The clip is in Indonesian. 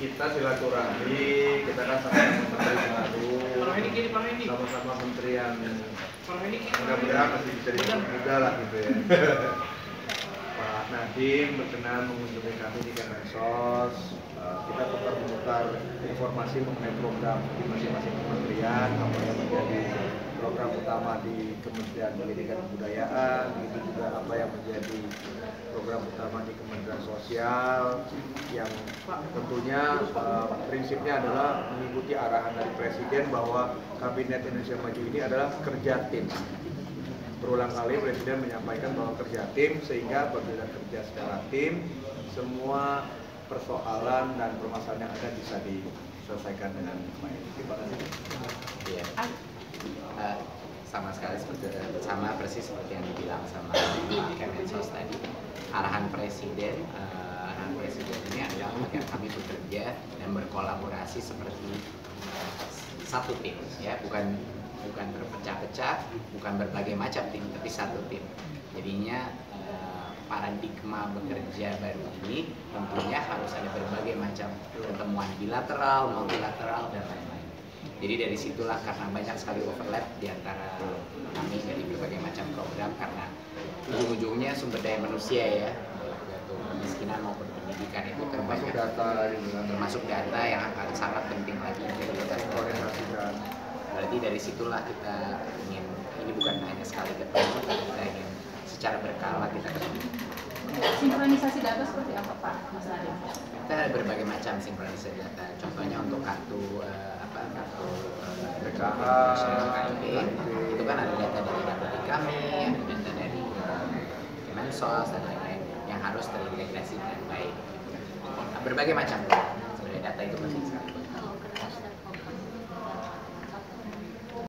kita silaturahmi, kita kan sama-sama menteri baru, sama-sama menteri yang mudah-mudahan masih bisa disebut muda lah gitu ya. Pak Nadiem berkenan mengunjungi kami di Kemensos. Eh, Kita putar-putar informasi mengenai program di masing-masing kementerian, apa yang menjadi program utama di Kementerian Pendidikan dan Kebudayaan, itu juga apa yang menjadi program utama di Kementerian Sosial, yang tentunya eh, prinsipnya adalah mengikuti arahan dari Presiden bahwa Kabinet Indonesia Maju ini adalah kerja tim. Berulang kali Presiden menyampaikan bahwa kerja tim sehingga apabila kerja secara tim semua persoalan dan permasalahan yang ada bisa diselesaikan dengan baik. Eh, sama sekali seperti sama persis seperti yang dibilang sama Pak Kemensos tadi. Arahan Presiden, eh, arahan Presiden ini adalah agar kami bekerja dan berkolaborasi seperti eh, satu tim, ya, bukan bukan berpecah-pecah, bukan berbagai macam tim, tapi satu tim. Jadinya paradigma bekerja baru ini tentunya harus ada berbagai macam pertemuan bilateral, multilateral dan lain-lain. Jadi dari situlah karena banyak sekali overlap di antara kami dari berbagai macam program karena ujung-ujungnya sumber daya manusia ya, yaitu kemiskinan maupun pendidikan itu Termasuk data termasuk data yang akan sangat penting lagi jadi berarti dari situlah kita ingin ini bukan hanya sekali ketemu tapi kita ingin secara berkala kita ketemu sinkronisasi data seperti apa Pak Mas Nadiem? kita ada berbagai macam sinkronisasi data. Contohnya untuk kartu eh, apa kartu PKH, KIP itu kan ada data dari dapur kami ada data dari eh, Kemensos dan lain-lain yang harus terintegrasi dengan baik. Berbagai macam sebenarnya data itu penting. sekali